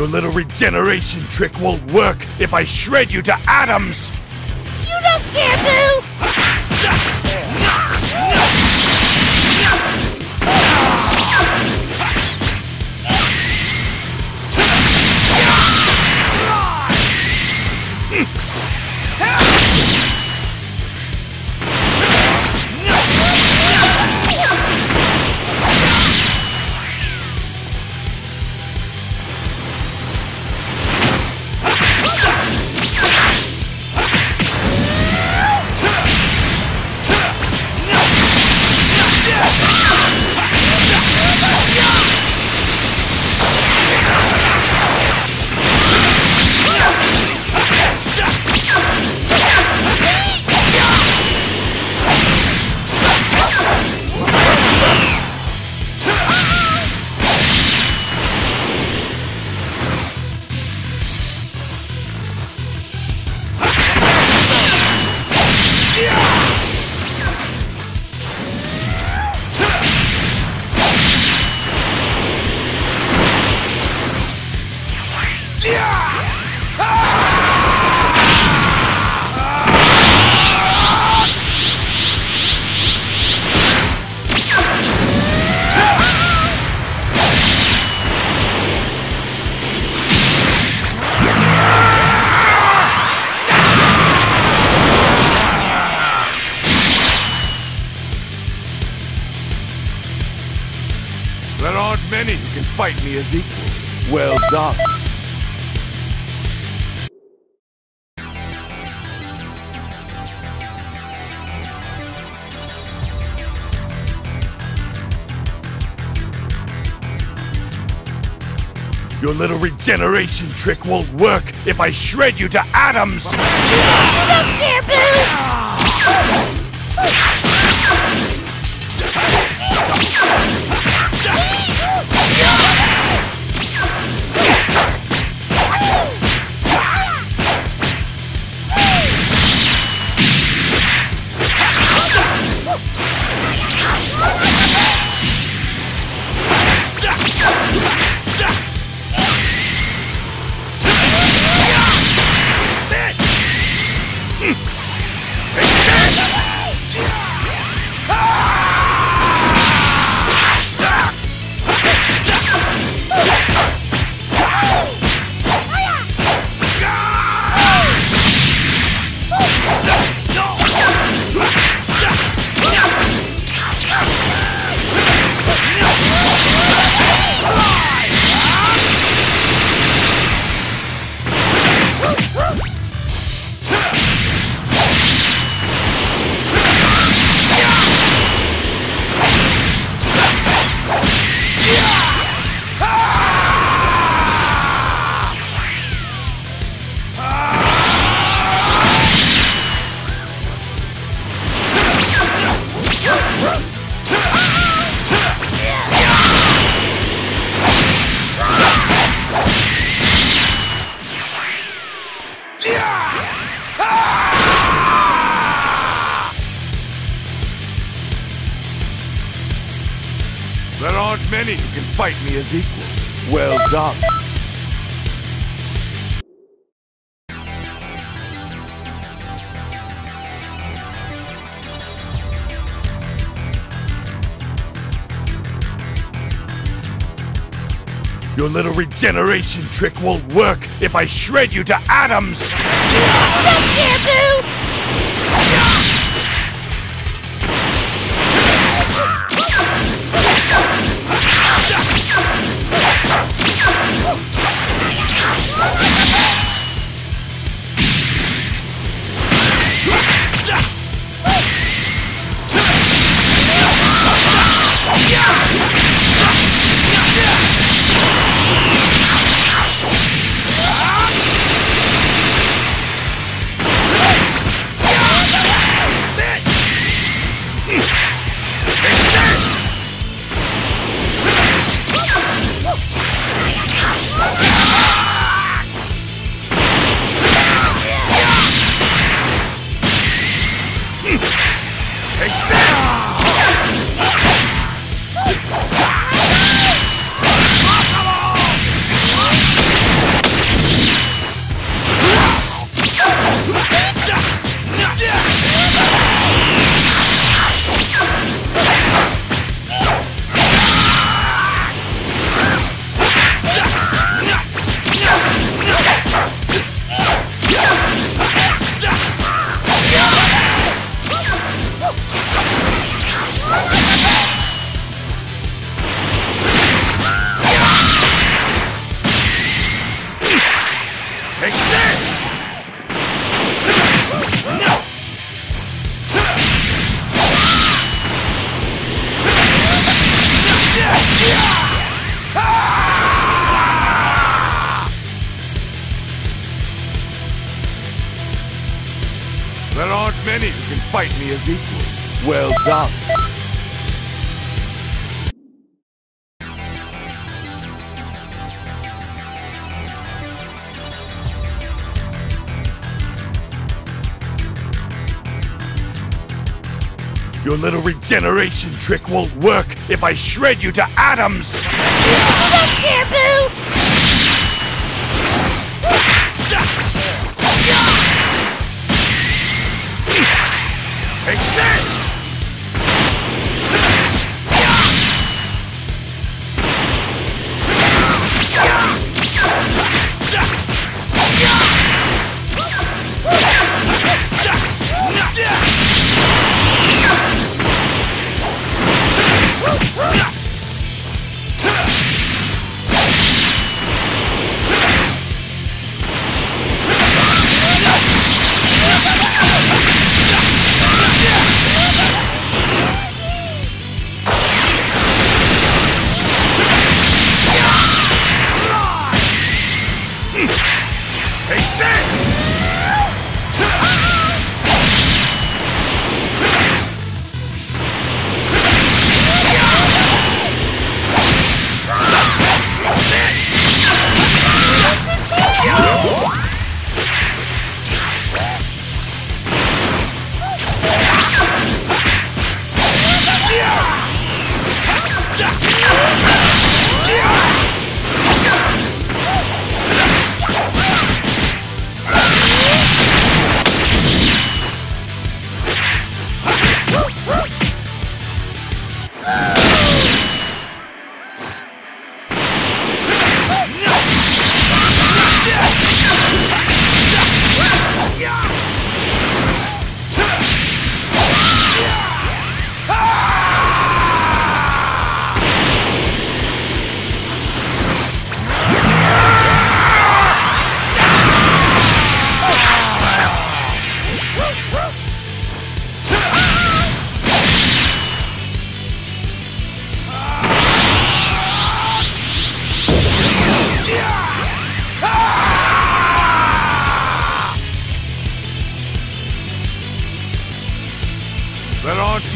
Your little regeneration trick won't work if I shred you to atoms! Can fight me as equal. Well done. Your little regeneration trick won't work if I shred you to atoms! Don't scare Buu! Many who can fight me as equal. Well done. Your little regeneration trick won't work if I shred you to atoms! Don't scare Buu! There aren't many who can fight me as equals. Well done. Your little regeneration trick won't work if I shred you to atoms! Don't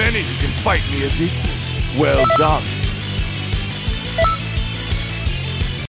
many who can fight me as equals. Well done.